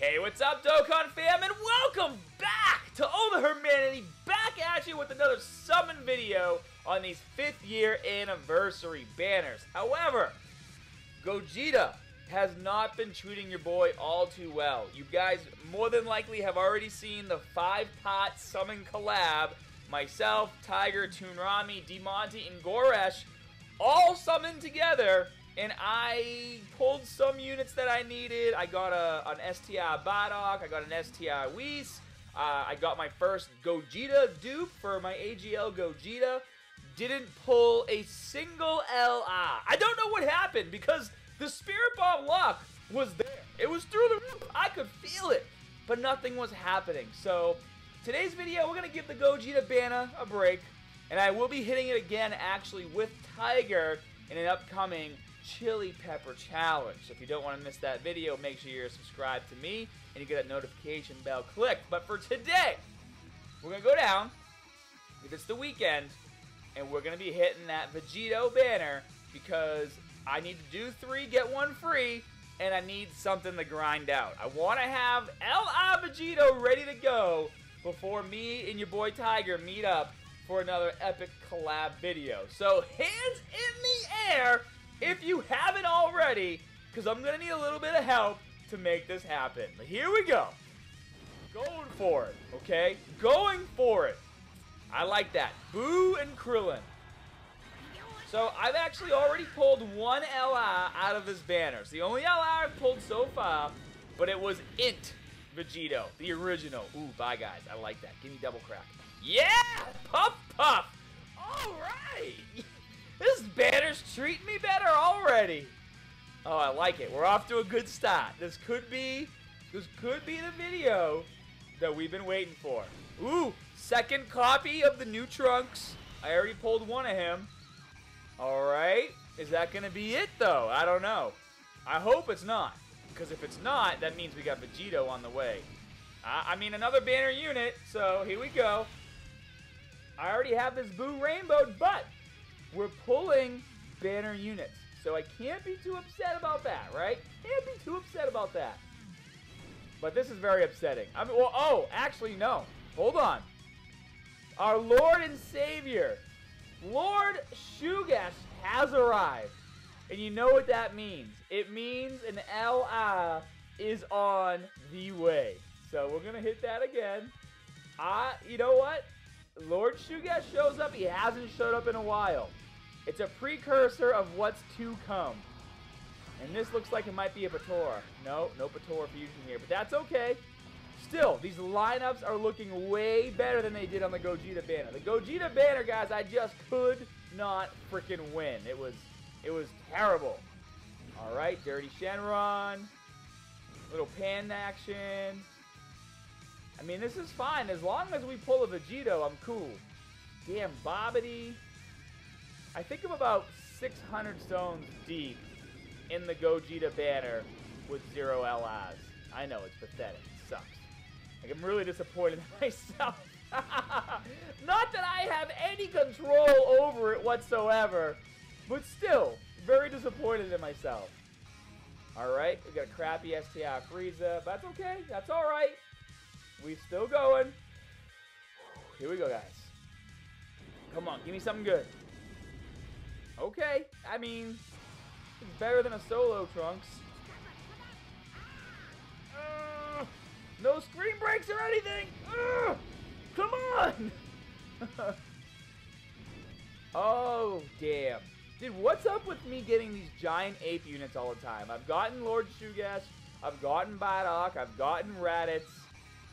Hey, what's up, Dokkan fam, and welcome back to All the Humanity, back at you with another summon video on these 5th year anniversary banners. However, Gogeta has not been treating your boy all too well. You guys more than likely have already seen the 5-pot summon collab. Myself, Tiger, Toonrami, Demonte, and Goresh all summoned together and I pulled some units that I needed. I got a, an STR Bardock, I got an STR Whis, uh, I got my first Gogeta dupe for my AGL Gogeta. Didn't pull a single LR. I don't know what happened because the Spirit Bomb luck was there. It was through the roof. I could feel it, but nothing was happening. So today's video, we're going to give the Gogeta banner a break, and I will be hitting it again actually with Tiger in an upcoming Chili Pepper Challenge. So if you don't want to miss that video, make sure you're subscribed to me and you get that notification bell clicked. But for today, we're going to go down, if it's the weekend, and we're going to be hitting that Vegito banner because I need to do three, get one free, and I need something to grind out. I want to have L.R. Vegito ready to go before me and your boy Tiger meet up for another epic collab video. So hands in the air if you haven't already, because I'm going to need a little bit of help to make this happen. But here we go. Going for it, okay? Going for it. I like that. Boo and Krillin. So I've actually already pulled one LR out of this banner. It's the only LR I've pulled so far, but it was Int Vegito, the original. Ooh, bye guys. I like that. Give me double crack. Yeah! Already. Oh, I like it. We're off to a good start. This could be, this could be the video that we've been waiting for. Ooh, second copy of the new Trunks. I already pulled one of him. All right. Is that going to be it, though? I don't know. I hope it's not. Because if it's not, that means we got Vegito on the way. Uh, I mean, another banner unit, so here we go. I already have this Boo Rainbow, but we're pulling banner units. So I can't be too upset about that, right? Can't be too upset about that. But this is very upsetting. I mean, well, oh, actually, no. Hold on. Our Lord and Savior, Lord Shugesh, has arrived. And you know what that means. It means an LR is on the way. So we're going to hit that again. I, you know what? Lord Shugesh shows up. He hasn't showed up in a while. It's a precursor of what's to come. And this looks like it might be a Potara. No, no Potara fusion here, but that's okay. Still, these lineups are looking way better than they did on the Gogeta banner. The Gogeta banner, guys, I just could not freaking win. It was, it was terrible. All right, Dirty Shenron. Little pan action. I mean, this is fine. As long as we pull a Vegito, I'm cool. Damn, Babidi. I think I'm about 600 stones deep in the Gogeta banner with zero LRs. I know, it's pathetic. It sucks. Like, I'm really disappointed in myself. Not that I have any control over it whatsoever, but still, very disappointed in myself. Alright, we got a crappy STR Frieza, but that's okay. That's alright. We still going. Here we go, guys. Come on, give me something good. Okay, I mean, it's better than a solo Trunks. Uh, no screen breaks or anything! Uh, come on! oh, damn. Dude, what's up with me getting these giant ape units all the time? I've gotten Lord Shugesh, I've gotten Bardock, I've gotten Raditz.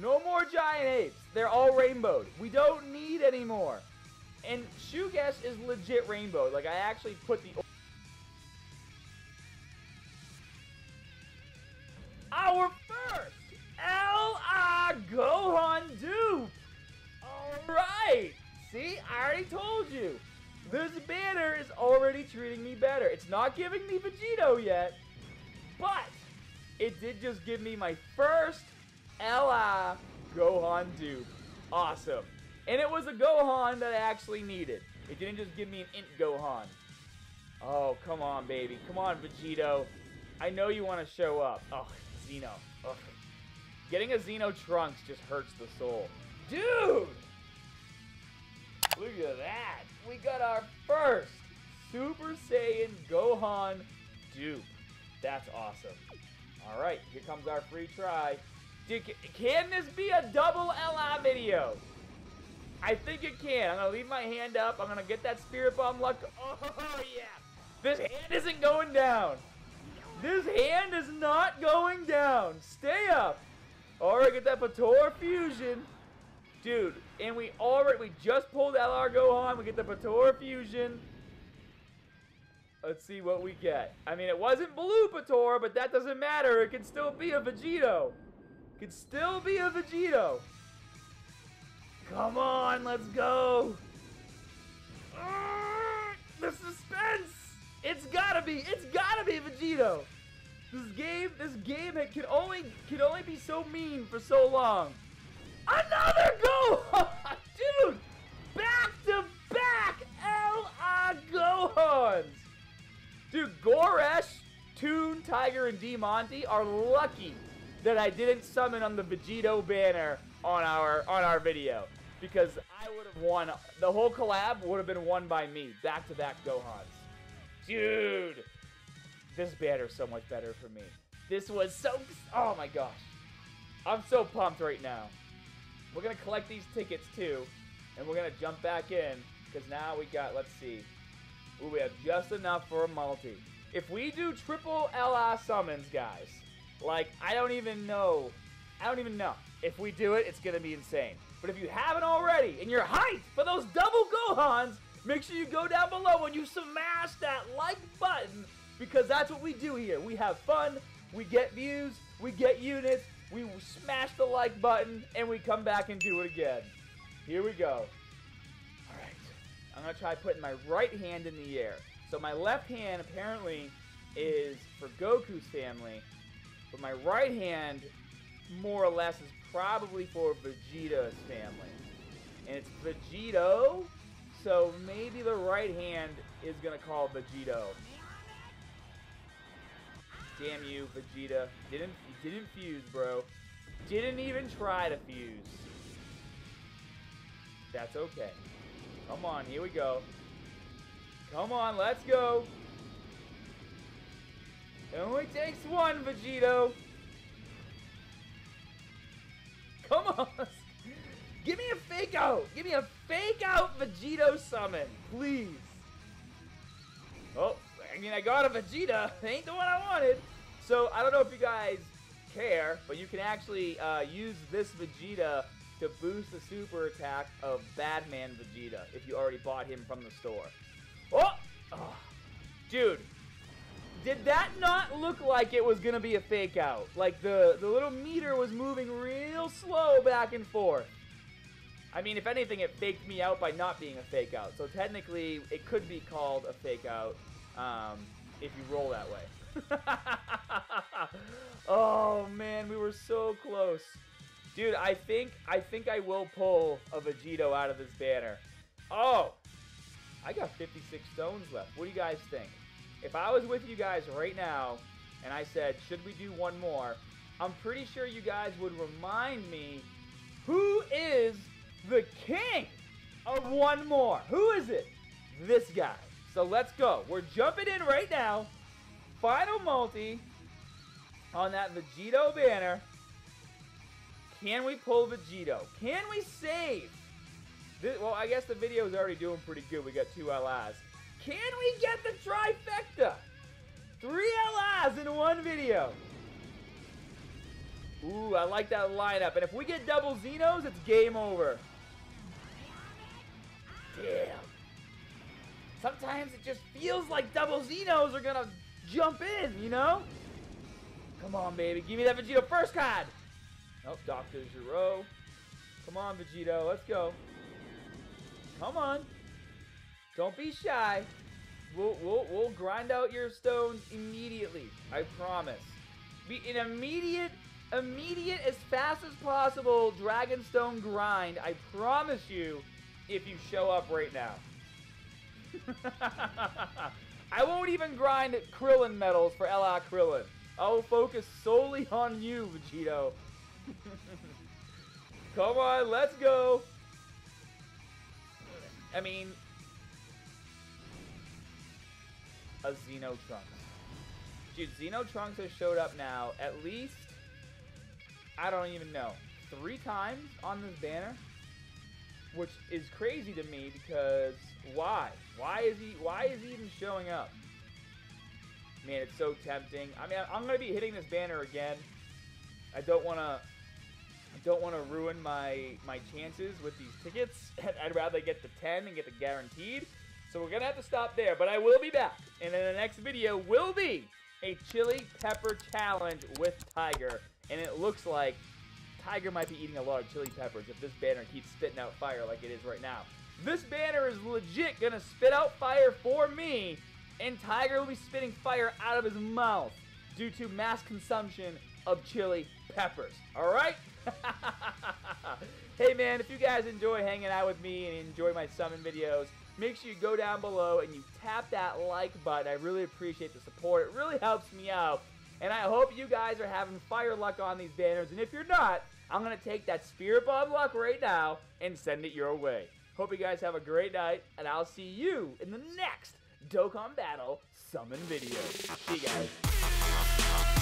No more giant apes. They're all rainbowed. We don't need any more. And shoe Shugesh is legit rainbow. Like, I actually put the... Our first L.R. Gohan dupe! Alright! See, I already told you. This banner is already treating me better. It's not giving me Vegito yet, but it did just give me my first L.R. Gohan dupe. Awesome. And it was a Gohan that I actually needed. It didn't just give me an int Gohan. Oh, come on, baby. Come on, Vegito. I know you want to show up. Oh, Xeno. Ugh. Getting a Xeno Trunks just hurts the soul. Dude! Look at that. We got our first Super Saiyan Gohan dupe. That's awesome. All right, here comes our free try. Dude, can this be a double LR video? I think it can. I'm going to leave my hand up. I'm going to get that Spirit Bomb luck. Oh, yeah. This hand isn't going down. This hand is not going down. Stay up. All right, get that Potara Fusion. Dude, and we already, we just pulled LR Gohan. We get the Potara Fusion. Let's see what we get. I mean, it wasn't Blue Potara, but that doesn't matter. It can still be a Vegito. It can still be a Vegito. Come on, let's go. Ah, the suspense. It's gotta be. It's gotta be Vegito. This game, this game can only can only be so mean for so long. Another goal, dude! Back to back L.R. Gohans. Dude, Goresh, Toon, Tiger, and D Monty are lucky that I didn't summon on the Vegito banner on our on our video because I would have won. The whole collab would have been won by me. Back to back Gohans. Dude, this banner's so much better for me. This was so. Oh my gosh. I'm so pumped right now. We're to collect these tickets too. And we're to jump back in. Because now we got, let's see. Ooh, we have just enough for a multi. If we do triple LR summons, guys, like, I don't even know. I don't even know. If we do it, it's going to be insane. But if you haven't already, and you're hyped for those double Gohans, make sure you go down below and you smash that like button because that's what we do here. We have fun, we get views, we get units, we smash the like button, and we come back and do it again. Here we go. Alright, I'm going to try putting my right hand in the air. So my left hand apparently is for Goku's family, but my right hand more or less is probably for Vegeta's family. And it's Vegito, so maybe the right hand is going to call Vegito. Damn you, Vegeta. Didn't didn't fuse, bro. Didn't even try to fuse. That's okay. Come on, here we go. Come on, let's go. It only takes one, Vegito. Come on. Give me a fake out. Give me a fake out Vegito summon, please. Oh, I mean, I got a Vegeta. Ain't the one I wanted. So, I don't know if you guys care, but you can actually uh, use this Vegeta to boost the super attack of Badman Vegeta if you already bought him from the store. Oh! oh. Dude, did that not look like it was going to be a fake out? Like the, the little meter was moving real slow back and forth. I mean, if anything, it faked me out by not being a fake out. So technically, it could be called a fake out um, if you roll that way. oh man, we were so close. Dude, I think I think I will pull a Vegito out of this banner. Oh, I got 56 stones left. What do you guys think? If I was with you guys right now and I said, should we do one more? I'm pretty sure you guys would remind me who is the king of one more? Who is it? This guy. So let's go. We're jumping in right now. Final multi on that Vegito banner. Can we pull Vegito? Can we save? This, well, I guess the video is already doing pretty good. We got two LRs. Can we get the trifecta? Three LRs in one video. Ooh, I like that lineup. And if we get double Xenos, it's game over. Damn. Sometimes it just feels like double Xenos are gonna jump in, you know? Come on, baby. Give me that Vegito first card. Oh, Dr. Gero. Come on, Vegito. Let's go. Come on. Don't be shy. We'll, we'll, we'll grind out your stones immediately. I promise. Be an immediate, immediate, as fast as possible Dragonstone grind. I promise you if you show up right now. I won't even grind Krillin medals for L.R. Krillin. I will focus solely on you, Vegito. Come on, let's go. I mean, a Xeno Trunks. Dude, Xeno Trunks has showed up now at least, I don't even know, three times on this banner, which is crazy to me because why? Why is he? Why is he even showing up? Man, it's so tempting. I mean, I'm gonna be hitting this banner again. I don't want to. I don't want to ruin my my chances with these tickets. I'd rather get the 10 and get the guaranteed. So we're gonna have to stop there. But I will be back, and in the next video will be a chili pepper challenge with Tiger, and it looks like Tiger might be eating a lot of chili peppers if this banner keeps spitting out fire like it is right now. This banner is legit gonna spit out fire for me, and Tiger will be spitting fire out of his mouth due to mass consumption of chili peppers. Alright? hey man, if you guys enjoy hanging out with me and enjoy my summon videos, make sure you go down below and you tap that like button. I really appreciate the support. It really helps me out. And I hope you guys are having fire luck on these banners. And if you're not, I'm going to take that Spirit Bomb luck right now and send it your way. Hope you guys have a great night, and I'll see you in the next Dokkan Battle Summon video. See you guys.